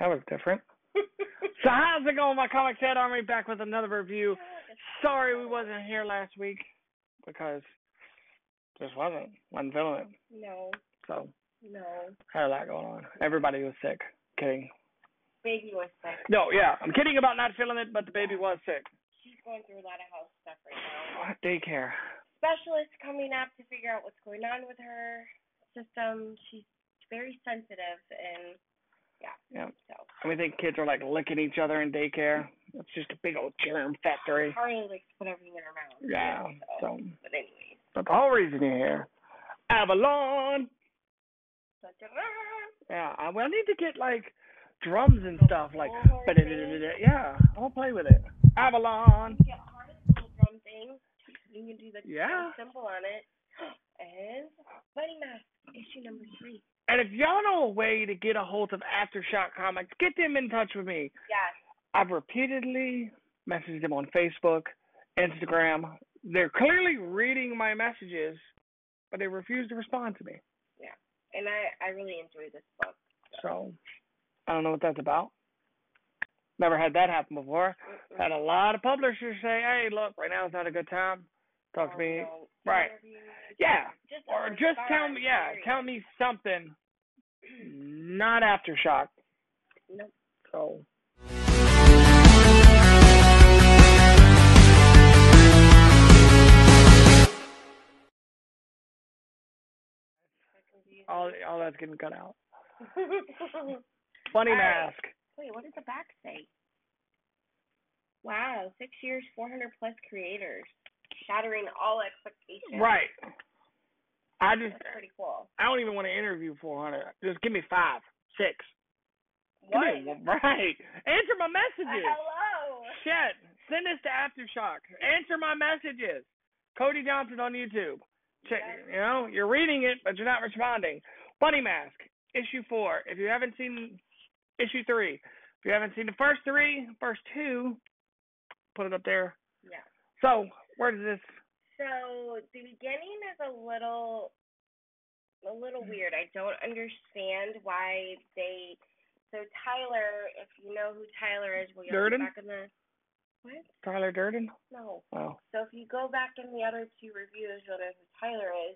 That was different. So how's it going, my Comic Head Army? Back with another review. Sorry we wasn't here last week because just wasn't wasn't feeling it. No, So no. had a lot going on. Everybody was sick. Kidding. Baby was sick. No, yeah, I'm kidding about not feeling it, but the baby was sick. She's going through a lot of house stuff right now. Daycare. Specialist coming up to figure out what's going on with her system. She's very sensitive and yeah. Yeah. So And we think kids are like licking each other in daycare. It's just a big old germ factory. Harley to put everything mouth. Yeah. So, So but anyways. that's the whole reason you're here. Avalon. Yeah, I, well, I need to get like drums and stuff like. thing. Yeah, I'll play with it. Avalon. You get little drum thing. You can do the Yeah. cymbal on it. And Bunny Mask issue number three. And if y'all know a way to get a hold of Aftershock Comics, get them in touch with me. Yes. I've repeatedly messaged them on Facebook, Instagram. They're clearly reading my messages, but they refuse to respond to me. Yeah. And I, I really enjoy this book. So I don't know what that's about. Never had that happen before. Mm-mm. Had a lot of publishers say, "Hey, look, right now is not a good time. Talk to me." Right. Yeah, Just or just tell me, yeah, period. tell me something. Not aftershock. Nope. So all all that's getting cut out. Funny All right. mask. Wait, what does the back say? Wow, six years, 400 plus creators, shattering all expectations. Right. I just That's pretty cool. I don't even want to interview 400. Just give me five, six. What? Right. Answer my messages. Uh, hello. Shit. Send this to Aftershock. Answer my messages. Cody Johnson on YouTube. Check. Yeah. You know, you're reading it, but you're not responding. Bunny Mask, issue four. If you haven't seen issue three, if you haven't seen the first three, first two, put it up there. Yeah. So, where does this? So the beginning is a little, a little weird. I don't understand why they. So Tyler, if you know who Tyler is, will you Durden? back in the. What? Tyler Durden? No. Oh, So if you go back in the other two reviews, you'll know who Tyler is.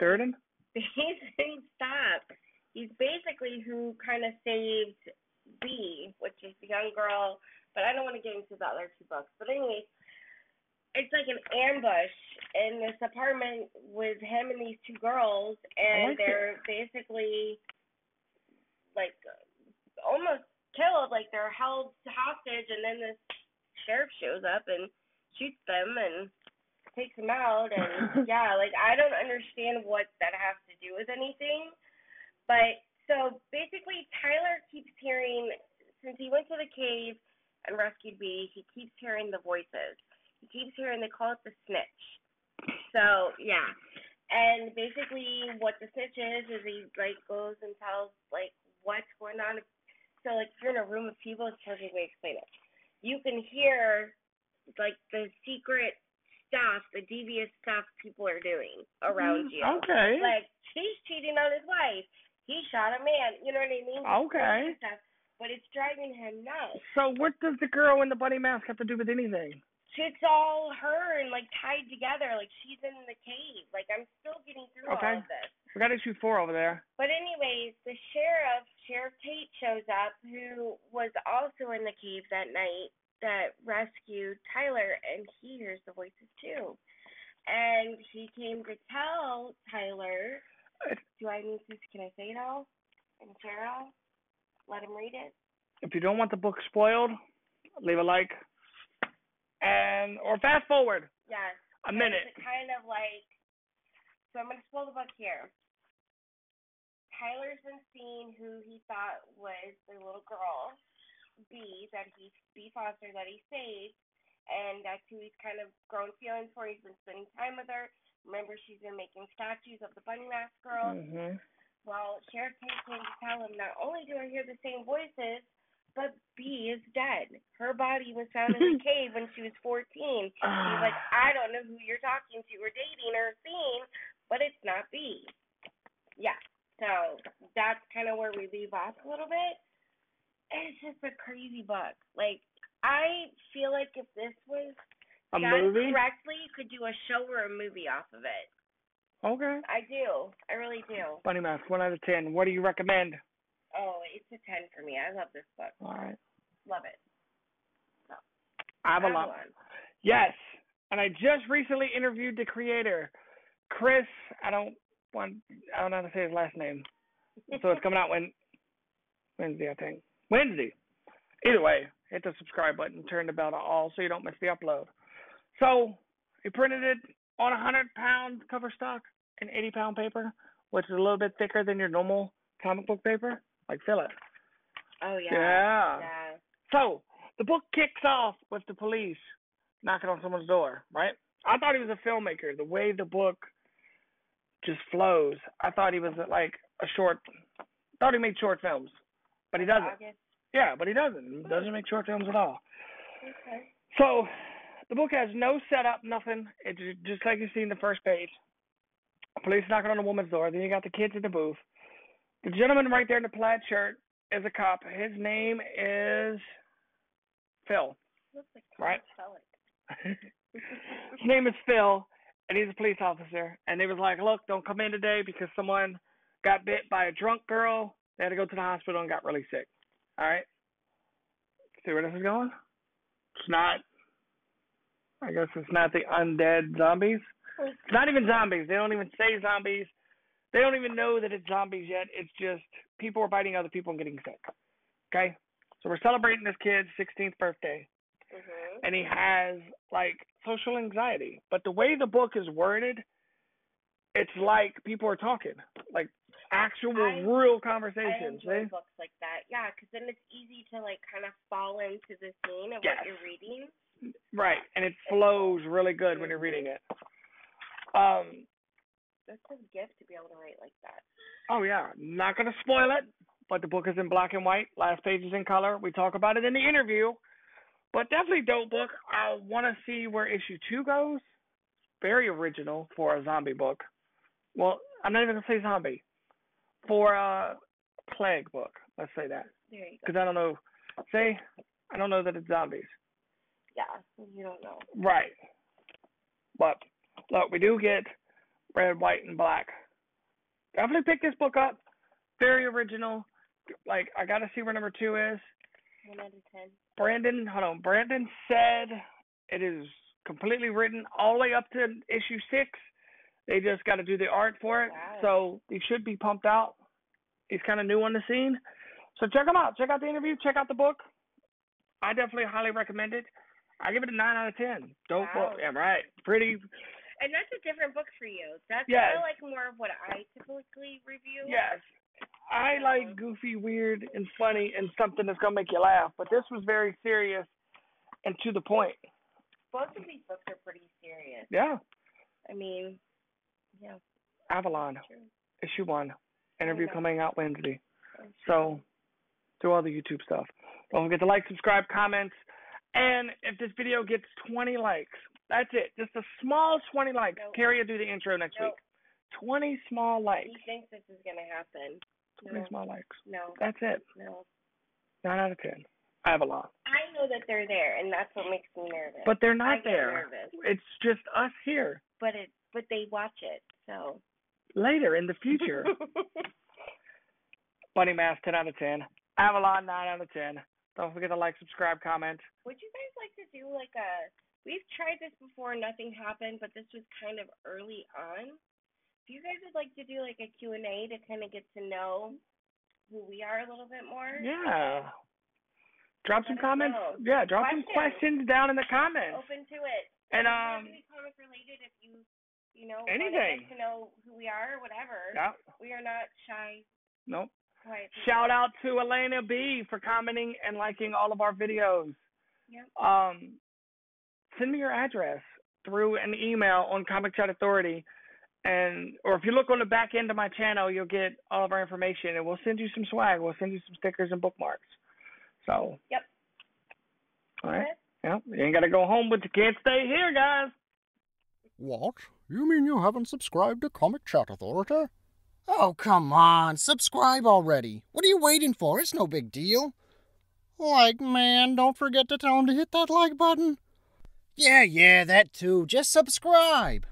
Durden? Basically, stop. He's basically who kind of saved B, which is the young girl. But I don't want to get into the other two books. But anyways, it's like an ambush in this apartment with him and these two girls, and like they're basically like almost killed. Like they're held hostage, and then this sheriff shows up and shoots them and takes them out. And yeah, like I don't understand what that has to do with anything. But so basically, Tyler keeps hearing since he went to the cave and rescued B. He keeps hearing the voices. He keeps hearing they call it the snitch. So yeah, and basically what the snitch is is he like goes and tells like what's going on. So like if you're in a room of people, it's perfect way to explain it. You can hear like the secret stuff, the devious stuff people are doing around mm, you. Okay. Like he's cheating on his wife. He shot a man. You know what I mean? Okay. Stuff, but it's driving him nuts. So, what does the girl in the bunny mask have to do with anything? It's all her and like tied together. Like she's in the cave. Like I'm still getting through Okay. all of this. We got issue four over there. But anyways, the sheriff, Sheriff Tate, shows up, who was also in the cave that night that rescued Tyler, and he hears the voices too. And he came to tell Tyler. Do I need to? Can I say it all? And all? Let him read it. If you don't want the book spoiled, leave a like and or fast forward Yes. a minute. kind of like. So I'm gonna spoil the book here. Tyler's been seeing who he thought was the little girl, B, that he B Foster that he saved, and that's who he's kind of grown feelings for. He's been spending time with her. Remember, she's been making statues of the bunny mask girl. hmm Well, Sheriff Tate came to tell him not only do I hear the same voices, but B is dead. Her body was found in a cave when she was 14. She's ah. like, I don't know who you're talking to or dating or seeing, but it's not B. Yeah. So that's kind of where we leave off a little bit. it's just a crazy book. Like I feel like if this was A done movie? correctly, you could do a show or a movie off of it. Okay. I do. I really do. Bunny Mask, one out of ten. What do you recommend? Oh, it's a ten for me. I love this book. All right. Love it. Avalon. Yes. And I just recently interviewed the creator, Chris. I don't want. I don't know how to say his last name. So it's coming out when Wednesday, I think. Wednesday. Either way, hit the subscribe button, turn the bell to all so you don't miss the upload. So he printed it on a hundred pound cover stock and eighty pound paper, which is a little bit thicker than your normal comic book paper. Like fill it. Oh yeah. Yeah. Yeah. So the book kicks off with the police knocking on someone's door, right? I thought he was a filmmaker. The way the book just flows, I thought he was like a short. Thought he made short films, but he doesn't. August. Yeah, but he doesn't. He doesn't make short films at all. Okay. So the book has no setup, nothing. It's just like you see in the first page. Police knocking on a woman's door. Then you got the kids in the booth. The gentleman right there in the plaid shirt is a cop. His name is Phil. Like Right. His name is Phil, and he's a police officer. And they was like, "Look, don't come in today because someone got bit by a drunk girl. They had to go to the hospital and got really sick." All right. See where this is going? It's not. I guess it's not the undead zombies. It's not even zombies. They don't even say zombies. They don't even know that it's zombies yet. It's just people are biting other people and getting sick. Okay? So we're celebrating this kid's 16th birthday Mhm. and he has like social anxiety. But the way the book is worded, it's like people are talking, like actual I- real I conversations. enjoy see? books like that. Yeah, because then it's easy to like kind of fall into the scene of Yes. what you're reading. Right, and it flows really good when you're reading it. Um, That's a gift to be able to write like that. oh yeah, not gonna spoil it, but the book is in black and white. Last page is in color. We talk about it in the interview, but definitely dope book. I want to see where issue two goes. Very original for a zombie book. Well, I'm not even gonna say zombie. For a plague book, let's say that, There you go. because I don't know. Say, I don't know that it's zombies. Yeah, you don't know. Right. But look, we do get red, white, and black. Definitely pick this book up. Very original. Like I gotta see where number two is. One out of ten. Brandon, hold on. Brandon said it is completely written all the way up to issue six. They just got to do the art for it, Wow. so he should be pumped out. He's kind of new on the scene, so check him out. Check out the interview. Check out the book. I definitely highly recommend it. I give it a nine out of ten. Dope Wow. book. Yeah, right. Pretty. And that's a different book for you. That's Yes. kind of like more of what I typically review. Yes. I like goofy, weird, and funny, and something that's gonna make you laugh. But this was very serious and to the point. Both of these books are pretty serious. Yeah. I mean, yeah, Avalon, issue one. Interview coming out Wednesday. Oh, so do all the YouTube stuff. Don't forget to like, subscribe, comment, and if this video gets 20 likes, that's it. Just a small 20 likes. Nope. Carrie will do the intro next week. 20 small likes. He thinks this is gonna happen. 20 No. small likes. No, That's it. no. 9 out of 10. Avalon. I know that they're there, and that's what makes me nervous. But they're I not there. nervous. It's just us here. But it, but they watch it, so. Later in the future. Bunny Mask, 10 out of 10. Avalon, 9 out of 10. Don't forget to like, subscribe, comment. Would you guys like to do like a? We've tried this before, nothing happened, but this was kind of early on. If you guys would like to do like a Q and A to kind of get to know who we are a little bit more. Yeah. Drop some comments. know. Yeah, drop some Questions. questions down in the comments. Open to it. And, It doesn't have um, comic related if you, you know, Anything. Want to, know who we are, or whatever. Yeah. We are not shy, Nope. quiet. Shout out to Elena B for commenting and liking all of our videos. Yep. Um, send me your address through an email on Comic Chat Authority, and or if you look on the back end of my channel, you'll get all of our information, and we'll send you some swag. We'll send you some stickers and bookmarks. So. Yep. All right. Okay. Yeah. You ain't gotta go home, but you can't stay here, guys. What? You mean you haven't subscribed to Comic Chat Authority? Oh, come on. Subscribe already. What are you waiting for? It's no big deal. Like, man, don't forget to tell him to hit that like button. Yeah, yeah, that too. Just subscribe.